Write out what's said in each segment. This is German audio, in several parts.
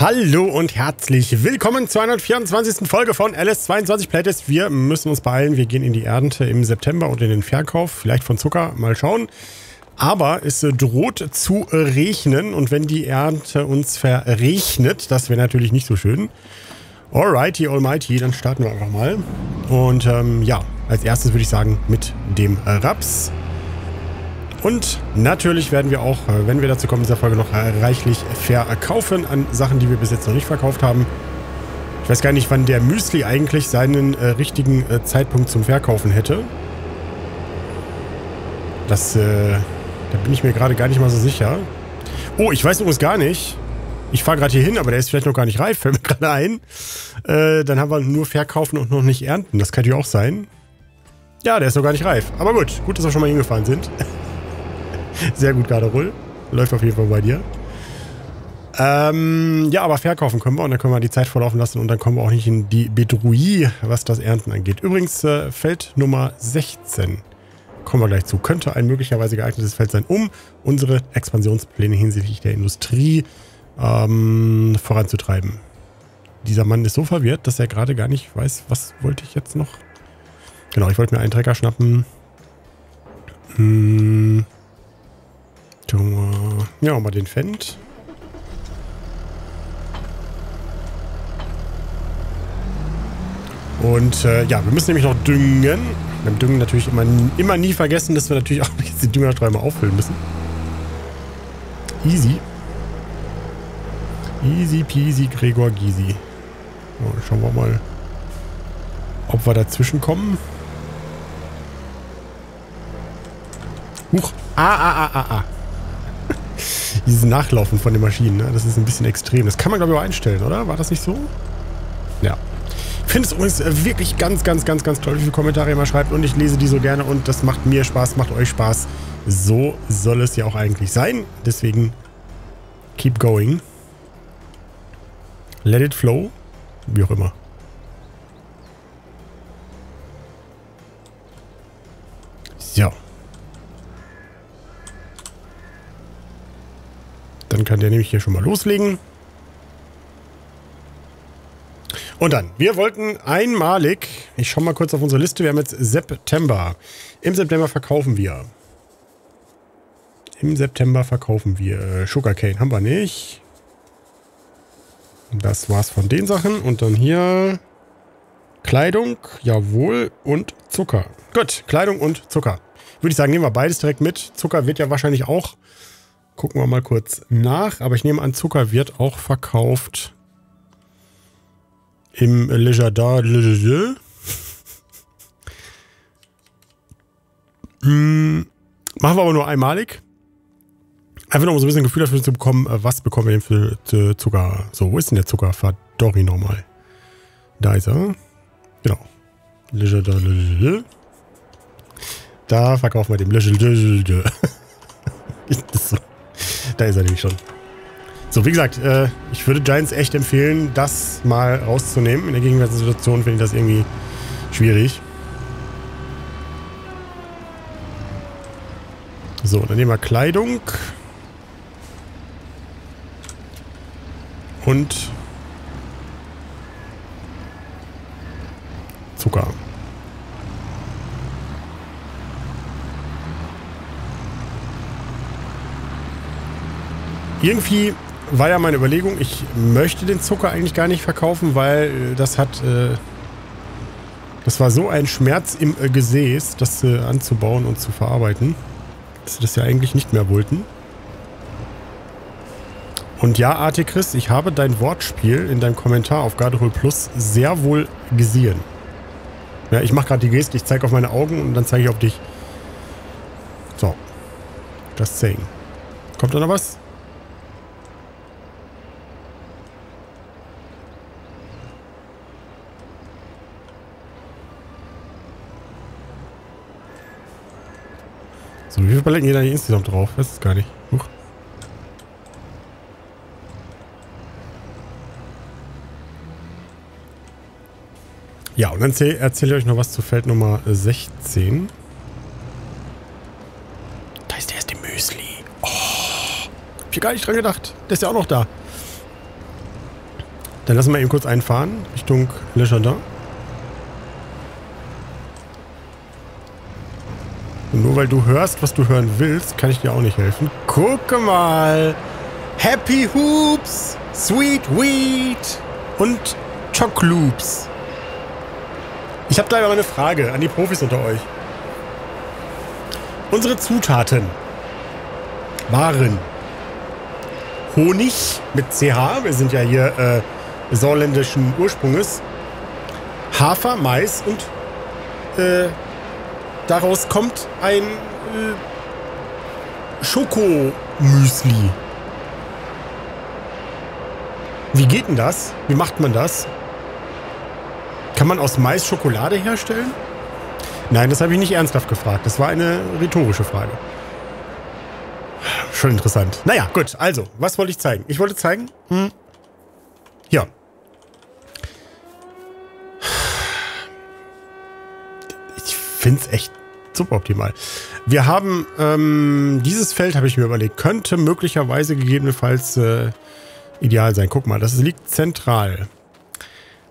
Hallo und herzlich willkommen zur 124. Folge von LS22 Playtest. Wir müssen uns beeilen. Wir gehen in die Ernte im September und in den Verkauf. Vielleicht von Zucker. Mal schauen. Aber es droht zu regnen und wenn die Ernte uns verregnet, das wäre natürlich nicht so schön. Alrighty, almighty, dann starten wir einfach mal. Und ähm, ja, als erstes würde ich sagen mit dem Raps. Und natürlich werden wir auch, äh, wenn wir dazu kommen, in dieser Folge noch reichlich verkaufen an Sachen, die wir bis jetzt noch nicht verkauft haben. Ich weiß gar nicht, wann der Müsli eigentlich seinen äh, richtigen äh, Zeitpunkt zum Verkaufen hätte. Das, äh, da bin ich mir gerade gar nicht mal so sicher. Oh, ich weiß übrigens gar nicht. Ich fahre gerade hier hin, aber der ist vielleicht noch gar nicht reif, fällt mir gerade ein. Äh, dann haben wir nur verkaufen und noch nicht ernten. Das kann natürlich auch sein. Ja, der ist noch gar nicht reif. Aber gut, gut, dass wir schon mal hingefahren sind. Sehr gut, Garderoll. Läuft auf jeden Fall bei dir. Ähm, ja, aber verkaufen können wir und dann können wir die Zeit vorlaufen lassen und dann kommen wir auch nicht in die Bedruie, was das Ernten angeht. Übrigens, äh, Feld Nummer 16. Kommen wir gleich zu. Könnte ein möglicherweise geeignetes Feld sein, um unsere Expansionspläne hinsichtlich der Industrie ähm, voranzutreiben. Dieser Mann ist so verwirrt, dass er gerade gar nicht weiß, was wollte ich jetzt noch. Genau, ich wollte mir einen Trecker schnappen. Hm. Ja, mal den Fendt. Und äh, ja, wir müssen nämlich noch düngen. Beim Düngen natürlich immer, immer nie vergessen, dass wir natürlich auch jetzt die Düngersträume auffüllen müssen. Easy. Easy peasy Gregor Gysi. So, schauen wir mal, ob wir dazwischen kommen. Huch. Ah, ah, ah, ah, ah dieses Nachlaufen von den Maschinen, ne? das ist ein bisschen extrem. Das kann man, glaube ich, auch einstellen, oder? War das nicht so? Ja. Ich finde es übrigens äh, wirklich ganz, ganz, ganz, ganz toll, wie viele Kommentare ihr mal schreibt und ich lese die so gerne und das macht mir Spaß, macht euch Spaß. So soll es ja auch eigentlich sein. Deswegen keep going. Let it flow. Wie auch immer. So. Dann kann der nämlich hier schon mal loslegen. Und dann, wir wollten einmalig, ich schaue mal kurz auf unsere Liste, wir haben jetzt September. Im September verkaufen wir. Im September verkaufen wir äh, Sugarcane, haben wir nicht. Das war's von den Sachen. Und dann hier Kleidung, jawohl, und Zucker. Gut, Kleidung und Zucker. Würde ich sagen, nehmen wir beides direkt mit. Zucker wird ja wahrscheinlich auch Gucken wir mal kurz nach. Aber ich nehme an, Zucker wird auch verkauft im Le Jardin. hm, machen wir aber nur einmalig. Einfach noch mal so ein bisschen Gefühl dafür zu bekommen, äh, was bekommen wir denn für Zucker. So, wo ist denn der Zucker? Verdorri nochmal. Da ist er. Genau. Le Jardin. Da verkaufen wir dem Le Jardin. so. Da ist er nämlich schon. So, wie gesagt, äh, ich würde Giants echt empfehlen, das mal rauszunehmen. In der gegenwärtigen Situation finde ich das irgendwie schwierig. So, dann nehmen wir Kleidung. Und Zucker. Irgendwie war ja meine Überlegung, ich möchte den Zucker eigentlich gar nicht verkaufen, weil äh, das hat... Äh, das war so ein Schmerz im äh, Gesäß, das äh, anzubauen und zu verarbeiten, dass sie das ja eigentlich nicht mehr wollten. Und ja, Artikris, ich habe dein Wortspiel in deinem Kommentar auf Garderol Plus sehr wohl gesehen. Ja, ich mache gerade die Geste, ich zeige auf meine Augen und dann zeige ich auf dich. So. Just saying. Kommt da noch was? So, wie viele Paletten geht da insgesamt drauf? Weiß es gar nicht. Huch. Ja, und dann erzähle ich euch noch was zu Feld Nummer 16. Da ist der erste Müsli. Oh, hab ich gar nicht dran gedacht. Der ist ja auch noch da. Dann lassen wir eben kurz einfahren Richtung Le Jardin. Nur weil du hörst, was du hören willst, kann ich dir auch nicht helfen. Gucke mal. Happy Hoops, Sweet Wheat und Chocloops. Ich habe da aber eine Frage an die Profis unter euch. Unsere Zutaten waren Honig mit CH, wir sind ja hier äh, saarländischen Ursprunges, Hafer, Mais und äh, daraus kommt ein äh, Schokomüsli. Wie geht denn das? Wie macht man das? Kann man aus Mais Schokolade herstellen? Nein, das habe ich nicht ernsthaft gefragt. Das war eine rhetorische Frage. Schon interessant. Naja, gut. Also, was wollte ich zeigen? Ich wollte zeigen... Hm, ja. Ich finde es echt suboptimal. Wir haben ähm, dieses Feld, habe ich mir überlegt, könnte möglicherweise gegebenenfalls äh, ideal sein. Guck mal, das liegt zentral.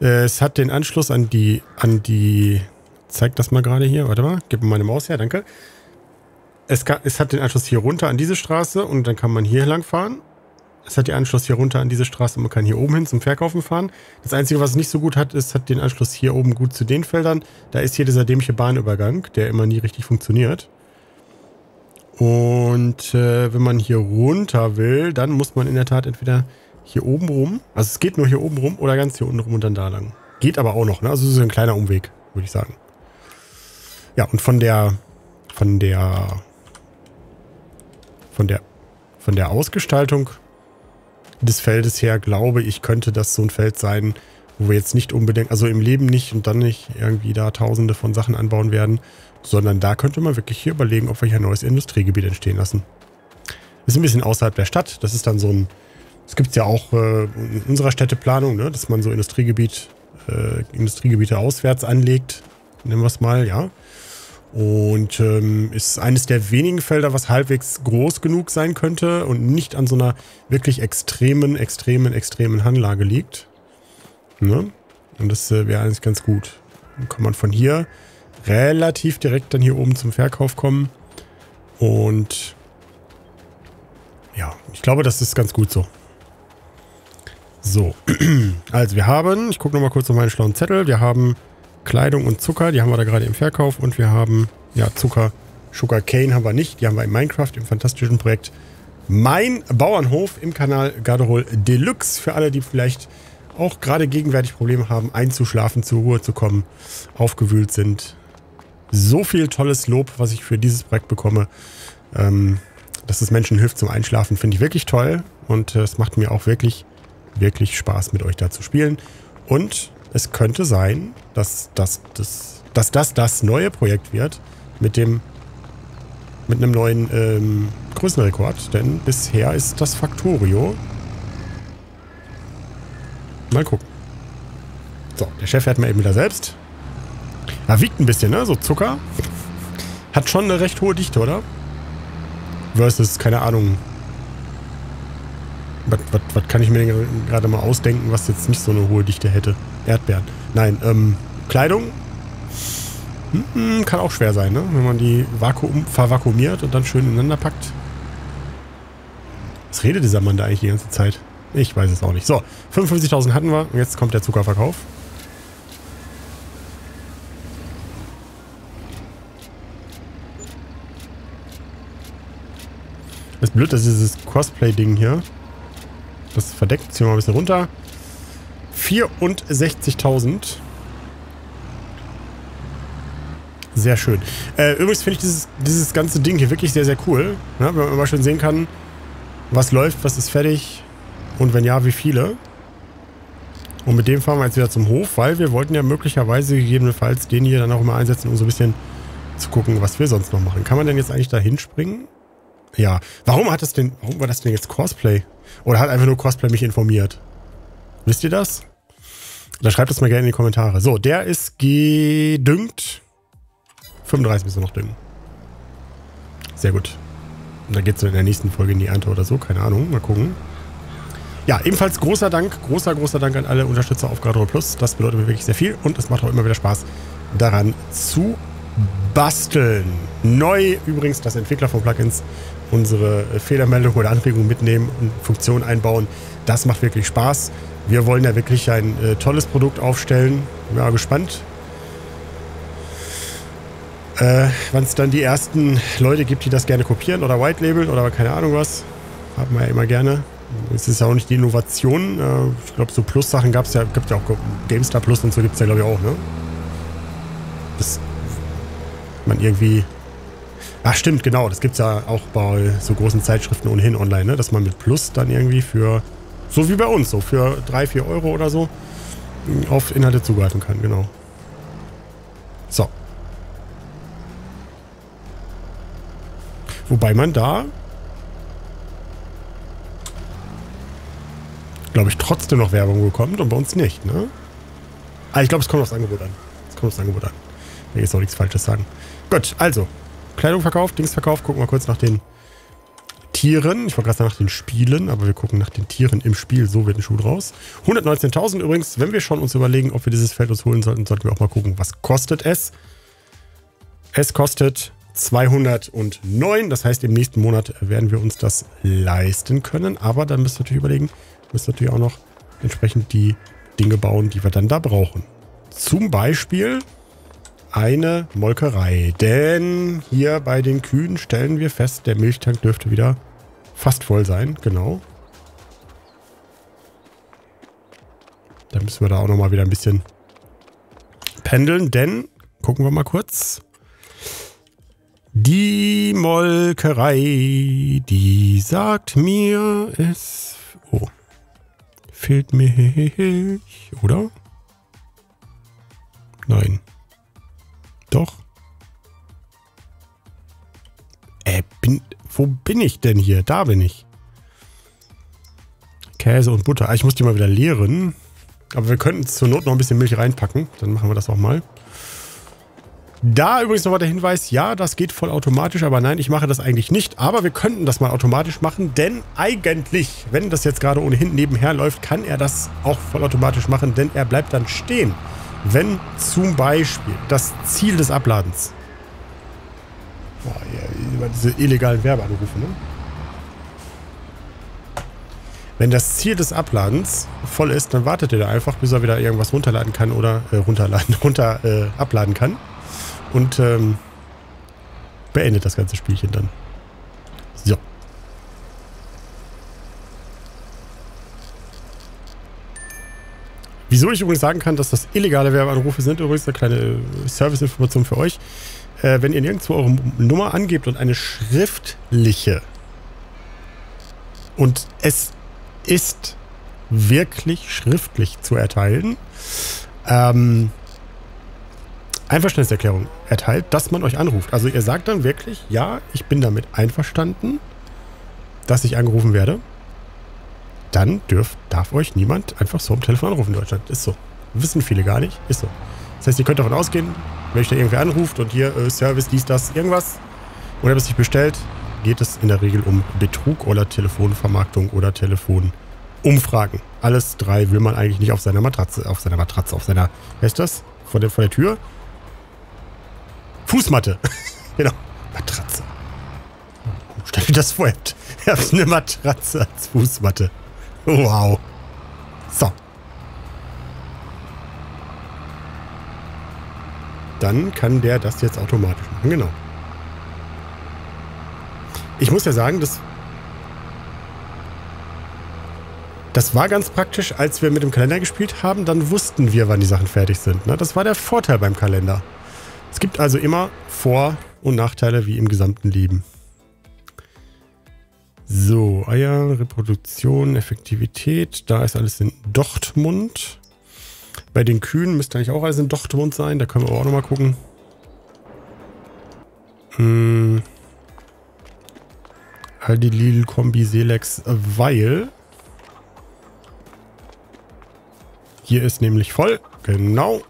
Äh, es hat den Anschluss an die, an die, zeig das mal gerade hier, warte mal, gib mir meine Maus her, danke. Es, kann, es hat den Anschluss hier runter an diese Straße und dann kann man hier lang fahren. Es hat den Anschluss hier runter an diese Straße und man kann hier oben hin zum Verkaufen fahren. Das Einzige, was es nicht so gut hat, ist, hat den Anschluss hier oben gut zu den Feldern. Da ist hier dieser dämliche Bahnübergang, der immer nie richtig funktioniert. Und äh, wenn man hier runter will, dann muss man in der Tat entweder hier oben rum. Also es geht nur hier oben rum oder ganz hier unten rum und dann da lang. Geht aber auch noch, ne? Also es ist ein kleiner Umweg, würde ich sagen. Ja, und von der, von der, von der, von der Ausgestaltung des Feldes her, glaube ich, könnte das so ein Feld sein, wo wir jetzt nicht unbedingt, also im Leben nicht und dann nicht irgendwie da tausende von Sachen anbauen werden, sondern da könnte man wirklich hier überlegen, ob wir hier ein neues Industriegebiet entstehen lassen. Ist ein bisschen außerhalb der Stadt. Das ist dann so ein es gibt ja auch äh, in unserer Städteplanung, ne, dass man so Industriegebiet, äh, Industriegebiete auswärts anlegt, nennen wir es mal, ja. Und ähm, ist eines der wenigen Felder, was halbwegs groß genug sein könnte und nicht an so einer wirklich extremen, extremen, extremen Hanglage liegt. Ne? Und das äh, wäre eigentlich ganz gut. Dann kann man von hier relativ direkt dann hier oben zum Verkauf kommen. Und ja, ich glaube, das ist ganz gut so. So, also wir haben, ich gucke nochmal kurz auf meinen schlauen Zettel, wir haben Kleidung und Zucker, die haben wir da gerade im Verkauf und wir haben, ja, Zucker, Sugar Cane haben wir nicht, die haben wir in Minecraft, im fantastischen Projekt Mein Bauernhof im Kanal Garderol Deluxe, für alle, die vielleicht auch gerade gegenwärtig Probleme haben, einzuschlafen, zur Ruhe zu kommen, aufgewühlt sind. So viel tolles Lob, was ich für dieses Projekt bekomme. Ähm, dass es Menschen hilft zum Einschlafen, finde ich wirklich toll und äh, es macht mir auch wirklich wirklich Spaß mit euch da zu spielen. Und es könnte sein, dass das das, dass das, das neue Projekt wird mit dem mit einem neuen ähm, Größenrekord. Denn bisher ist das Factorio. Mal gucken. So, der Chef fährt mal eben wieder selbst. Er wiegt ein bisschen, ne? So Zucker. Hat schon eine recht hohe Dichte, oder? Versus, keine Ahnung, was, was, kann ich mir gerade mal ausdenken, was jetzt nicht so eine hohe Dichte hätte? Erdbeeren. Nein, ähm, Kleidung hm, kann auch schwer sein, ne? Wenn man die Vakuum, vervakuumiert und dann schön ineinander packt. Was redet dieser Mann da eigentlich die ganze Zeit? Ich weiß es auch nicht. So, 55.000 hatten wir. Jetzt kommt der Zuckerverkauf. Das ist blöd, dass dieses Cosplay-Ding hier das verdeckt. Ziehen wir mal ein bisschen runter. 64.000. Sehr schön. Äh, übrigens finde ich dieses, dieses ganze Ding hier wirklich sehr, sehr cool. Ja, wenn man mal schön sehen kann, was läuft, was ist fertig und wenn ja, wie viele. Und mit dem fahren wir jetzt wieder zum Hof, weil wir wollten ja möglicherweise gegebenenfalls den hier dann auch mal einsetzen, um so ein bisschen zu gucken, was wir sonst noch machen. Kann man denn jetzt eigentlich da hinspringen? Ja. Warum hat das denn, warum war das denn jetzt Cosplay? Oder hat einfach nur Cosplay mich informiert? Wisst ihr das? Dann schreibt es mal gerne in die Kommentare. So, der ist gedüngt. 35 müssen wir noch düngen. Sehr gut. Und dann geht es in der nächsten Folge in die Ernte oder so. Keine Ahnung. Mal gucken. Ja, ebenfalls großer Dank, großer, großer Dank an alle Unterstützer auf Gradro Plus. Das bedeutet mir wirklich sehr viel und es macht auch immer wieder Spaß, daran zu basteln. Neu übrigens das Entwickler von Plugins unsere Fehlermeldung oder Anregung mitnehmen und Funktionen einbauen. Das macht wirklich Spaß. Wir wollen ja wirklich ein äh, tolles Produkt aufstellen. Bin mal gespannt, äh, wann es dann die ersten Leute gibt, die das gerne kopieren oder white labeln oder keine Ahnung was. Haben wir ja immer gerne. Es ist ja auch nicht die Innovation. Äh, ich glaube, so Plus-Sachen gab es ja, gibt ja auch GameStar Plus und so gibt es ja, glaube ich, auch, ne? Das man irgendwie. Ach, stimmt, genau. Das gibt es ja auch bei so großen Zeitschriften ohnehin online, ne? Dass man mit Plus dann irgendwie für, so wie bei uns, so für 3, 4 Euro oder so, auf Inhalte zugreifen kann, genau. So. Wobei man da, glaube ich, trotzdem noch Werbung bekommt und bei uns nicht, ne? Ah, ich glaube, es kommt aufs Angebot an. Es kommt aufs Angebot an. Will jetzt auch nichts Falsches sagen. Gut, also. Kleidung verkauft, Dings verkauft. Gucken wir kurz nach den Tieren. Ich wollte gerade nach den Spielen, aber wir gucken nach den Tieren im Spiel. So wird ein Schuh draus. 119.000 übrigens. Wenn wir schon uns überlegen, ob wir dieses Feld uns holen sollten, sollten wir auch mal gucken, was kostet es. Es kostet 209. Das heißt, im nächsten Monat werden wir uns das leisten können. Aber dann müsst ihr natürlich überlegen, müsst ihr natürlich auch noch entsprechend die Dinge bauen, die wir dann da brauchen. Zum Beispiel eine Molkerei. Denn hier bei den Kühen stellen wir fest, der Milchtank dürfte wieder fast voll sein. Genau. Da müssen wir da auch nochmal wieder ein bisschen pendeln. Denn, gucken wir mal kurz. Die Molkerei, die sagt mir, es... Oh. Fehlt Milch, oder? Nein. Doch. Äh, bin, wo bin ich denn hier? Da bin ich. Käse und Butter. Ah, ich muss die mal wieder leeren. Aber wir könnten zur Not noch ein bisschen Milch reinpacken. Dann machen wir das auch mal. Da übrigens nochmal der Hinweis, ja, das geht vollautomatisch, aber nein, ich mache das eigentlich nicht. Aber wir könnten das mal automatisch machen, denn eigentlich, wenn das jetzt gerade ohnehin nebenher läuft, kann er das auch vollautomatisch machen, denn er bleibt dann stehen. Wenn zum Beispiel das Ziel des Abladens, boah, ja, diese illegalen Werbeanrufe, ne? Wenn das Ziel des Abladens voll ist, dann wartet er da einfach, bis er wieder irgendwas runterladen kann oder äh, runterladen, runter äh, abladen kann. Und ähm, beendet das ganze Spielchen dann. So. Wieso ich übrigens sagen kann, dass das illegale Werbeanrufe sind, übrigens eine kleine Serviceinformation für euch. Äh, wenn ihr nirgendwo eure Nummer angebt und eine schriftliche und es ist wirklich schriftlich zu erteilen, ähm, Einverständniserklärung erteilt, dass man euch anruft. Also ihr sagt dann wirklich, ja, ich bin damit einverstanden, dass ich angerufen werde dann dürf, darf euch niemand einfach so am Telefon anrufen in Deutschland. Ist so. Wissen viele gar nicht. Ist so. Das heißt, ihr könnt davon ausgehen, wenn euch da irgendwer anruft und hier äh, Service, dies, das, irgendwas, oder was sich bestellt, geht es in der Regel um Betrug oder Telefonvermarktung oder Telefonumfragen. Alles drei will man eigentlich nicht auf seiner Matratze, auf seiner Matratze, auf seiner, wer ist das? Vor der, vor der Tür? Fußmatte. genau. Matratze. Stell dir das vor, ihr habt eine Matratze als Fußmatte. Wow. So. Dann kann der das jetzt automatisch machen, genau. Ich muss ja sagen, das, das war ganz praktisch, als wir mit dem Kalender gespielt haben, dann wussten wir, wann die Sachen fertig sind. Ne? Das war der Vorteil beim Kalender. Es gibt also immer Vor- und Nachteile wie im gesamten Leben. So, Eier, Reproduktion, Effektivität. Da ist alles in Dortmund. Bei den Kühen müsste eigentlich auch alles in Dortmund sein. Da können wir auch nochmal gucken. Hm. Aldi Lidl Kombi Selex, weil hier ist nämlich voll. Genau.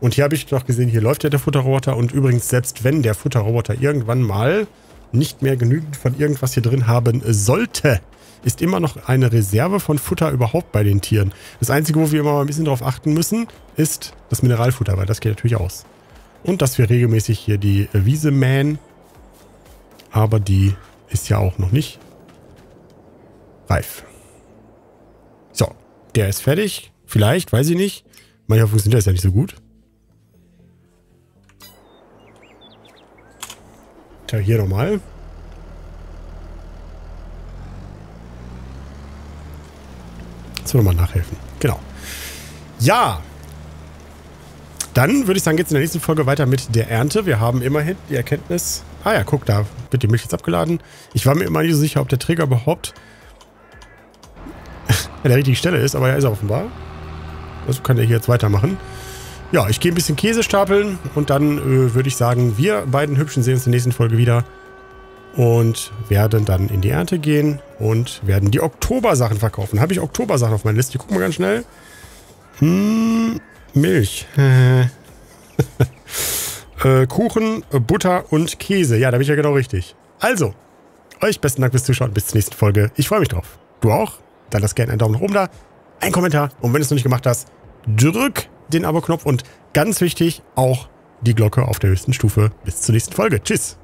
Und hier habe ich noch gesehen, hier läuft ja der Futterroboter. Und übrigens, selbst wenn der Futterroboter irgendwann mal nicht mehr genügend von irgendwas hier drin haben sollte, ist immer noch eine Reserve von Futter überhaupt bei den Tieren. Das Einzige, wo wir immer mal ein bisschen drauf achten müssen, ist das Mineralfutter, weil das geht natürlich aus. Und dass wir regelmäßig hier die Wiese mähen. Aber die ist ja auch noch nicht reif. So, der ist fertig. Vielleicht, weiß ich nicht. Manchmal funktioniert das ja nicht so gut. Tja, hier nochmal. Jetzt nochmal nachhelfen. Genau. Ja. Dann würde ich sagen, geht es in der nächsten Folge weiter mit der Ernte. Wir haben immerhin die Erkenntnis. Ah ja, guck, da wird die Milch jetzt abgeladen. Ich war mir immer nicht so sicher, ob der Träger überhaupt an der richtigen Stelle ist, aber er ist offenbar. Also kann er hier jetzt weitermachen. Ja, ich gehe ein bisschen Käse stapeln und dann äh, würde ich sagen, wir beiden Hübschen sehen uns in der nächsten Folge wieder und werden dann in die Ernte gehen und werden die Oktobersachen verkaufen. Habe ich Oktobersachen auf meiner Liste? Ich gucke mal ganz schnell. Hm, Milch. äh, Kuchen, Butter und Käse. Ja, da bin ich ja genau richtig. Also, euch besten Dank fürs Zuschauen. Bis zur nächsten Folge. Ich freue mich drauf. Du auch? Dann lass gerne einen Daumen nach oben da, einen Kommentar und wenn du es noch nicht gemacht hast, drück den Abo-Knopf und ganz wichtig, auch die Glocke auf der höchsten Stufe. Bis zur nächsten Folge. Tschüss.